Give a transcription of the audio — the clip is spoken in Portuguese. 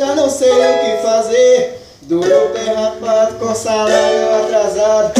Já não sei o que fazer. Duro pé rapado com salário atrasado.